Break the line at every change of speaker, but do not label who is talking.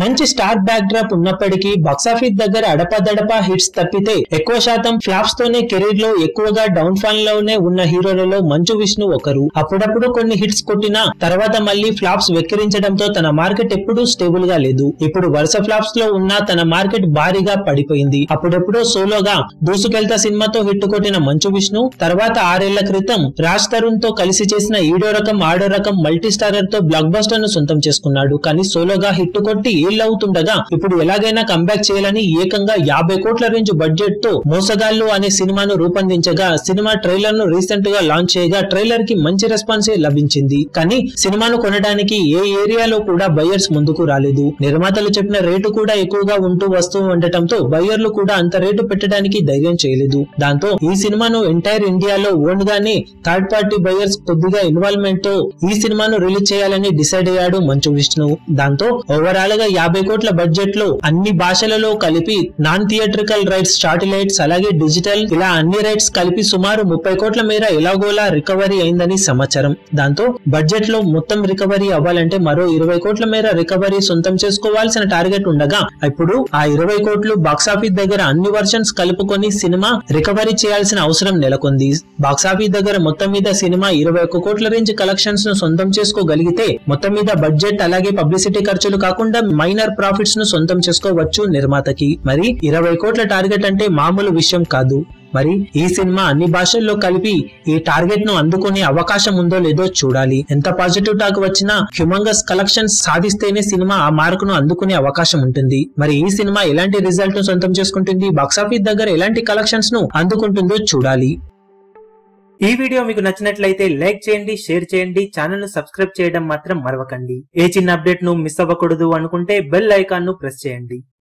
మంచి star backdrop ఉన్నప్పటికీ box office దగ్గర అడపదడపా హిట్స్ తప్పితే ఎక్కువ శాతం ఫ్లాప్స్ తోనే కెరీర్లో ఎక్కువగా డౌన్ ఫాల్లోనే ఉన్న హీరోలలో మంచు విష్ణు ఒకరు. అప్పుడప్పుడు కొన్ని హిట్స్ కొట్టినా తర్వాత మళ్ళీ ఫ్లాప్స్ వెక్కిరించడంతో తన మార్కెట్ ఎప్పుడూ స్టేబుల్గా లేదు. ఇప్పుడు వరుస ఫ్లాప్స్లో ఉన్న తన మార్కెట్ భారీగా పడిపోయింది. అప్పుడెప్పుడో సోలోగా దూసుకెళ్తా సినిమాతో హిట్ కొట్టిన మంచు విష్ణు తర్వాత ఆరేళ్ళ క్రితం రాజ్ తరుణ్తో కలిసి చేసిన ఈడో రకం ఆడో రకం మల్టీ స్టారర్తో బ్లాక్ బస్టర్ను సొంతం చేసుకున్నాడు. కానీ సోలోగా హిట్ కొట్టి అవుతుండగా ఇప్పుడు ఎలాగైనా కంబ్యాక్ చేయాలని ఏకంగా యాభై కోట్ల రేంజ్ బడ్జెట్తో మోసగాళ్ళు అనే సినిమాను రూపొందించగా సినిమా ట్రైలర్ను రీసెంట్గా లాంచ్ చేయగా ట్రైలర్కి మంచి రెస్పాన్స్ లభించింది. కానీ సినిమాను కొనడానికి ఏ ఏరియాలో కూడా బయర్స్ ముందుకు రాలేదు. నిర్మాతలు చెప్పిన రేటు కూడా ఎక్కువగా ఉంటూ వస్తూ ఉండటంతో బయ్యర్లు కూడా అంత రేటు పెట్టడానికి ధైర్యం చేయలేదు. దాంతో ఈ సినిమాను ఎంటైర్ ఇండియాలో ఓన్ గానే థర్డ్ పార్టీ బయర్స్ కొద్దిగా ఇన్వాల్వ్మెంట్తో ఈ సినిమాను రిలీజ్ చేయాలని డిసైడ్ అయ్యాడు మంచు విష్ణు. దాంతో ఓవరాల్గా యాభై కోట్ల బడ్జెట్లో అన్ని భాషలలో కలిపి నాన్ థియేట్రికల్ రైట్స్ శాటిలైట్స్ అలాగే డిజిటల్ ఇలా అన్ని రైట్స్ కలిపి సుమారు ముప్పై కోట్ల మేర ఎలాగోలా రికవరీ అయిందని సమాచారం. దాంతో బడ్జెట్లో మొత్తం రికవరీ అవ్వాలంటే మరో ఇరవై కోట్ల మేర రికవరీ సొంతం చేసుకోవాల్సిన టార్గెట్ ఉండగా ఇప్పుడు ఆ ఇరవై కోట్లు బాక్సాఫీస్ దగ్గర అన్ని వర్షన్స్ కలుపుకొని సినిమా రికవరీ చేయాల్సిన అవసరం నెలకొంది. బాక్సాఫీస్ దగ్గర మొత్తం మీద సినిమా ఇరవై ఒక్క కోట్ల రేంజ్ కలెక్షన్స్ను సొంతం చేసుకోగలిగితే మొత్తం మీద బడ్జెట్ అలాగే పబ్లిసిటీ ఖర్చులు కాకుండా మైనర్ ప్రాఫిట్స్ను సొంతం చేసుకోవచ్చు నిర్మాతకి. మరి ఇరవై కోట్ల టార్గెట్ అంటే మామూలు విషయం కాదు. మరి ఈ సినిమా అన్ని భాషల్లో కలిపి ఈ టార్గెట్ను అందుకునే అవకాశం ఉందో లేదో చూడాలి. ఎంత పాజిటివ్ టాక్ వచ్చినా హ్యూమంగస్ కలెక్షన్స్ సాధిస్తేనే సినిమా ఆ మార్కును అందుకునే అవకాశం ఉంటుంది. మరి ఈ సినిమా ఎలాంటి రిజల్ట్ను సొంతం చేసుకుంటుంది? బాక్సాఫీస్ దగ్గర ఎలాంటి కలెక్షన్స్ను అందుకుంటుందో చూడాలి.
ఈ వీడియో మీకు నచ్చినట్లయితే లైక్ చేయండి షేర్ చేయండి ఛానల్ను సబ్స్క్రైబ్ చేయడం మాత్రం మరవకండి. ఏ చిన్న అప్డేట్ను మిస్ అవ్వకూడదు అనుకుంటే బెల్ ఐకాన్ను ప్రెస్ చేయండి.